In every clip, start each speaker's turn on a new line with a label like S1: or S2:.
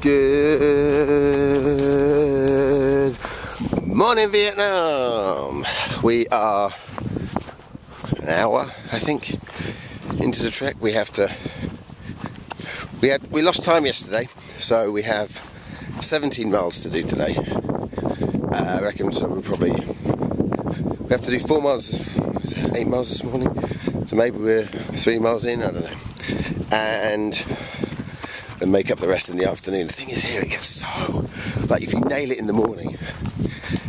S1: Good morning, Vietnam. We are an hour, I think, into the trek. We have to. We had we lost time yesterday, so we have 17 miles to do today. Uh, I reckon so. We'll probably we have to do four miles, eight miles this morning. So maybe we're three miles in. I don't know, and and make up the rest in the afternoon. The thing is, here it gets so like if you nail it in the morning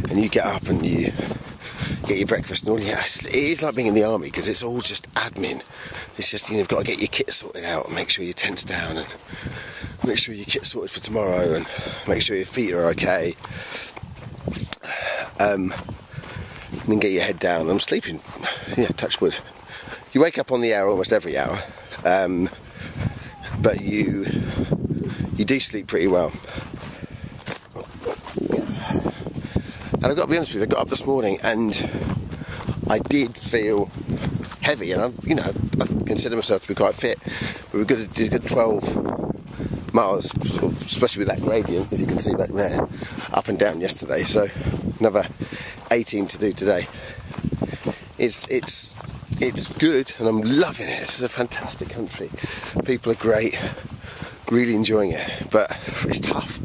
S1: and you get up and you get your breakfast and all, yeah, it is like being in the army because it's all just admin. It's just you know, you've got to get your kit sorted out and make sure your tent's down and make sure your kit's sorted for tomorrow and make sure your feet are okay. Um, and then get your head down. I'm sleeping, yeah, touch wood. You wake up on the hour almost every hour. Um, but you you do sleep pretty well. And I've got to be honest with you, I got up this morning and I did feel heavy, and I, you know, I consider myself to be quite fit. But we did a good 12 miles, sort of, especially with that gradient, as you can see back there, up and down yesterday. So another 18 to do today. It's it's it's good and I'm loving it. This is a fantastic country. People are great, really enjoying it, but it's tough.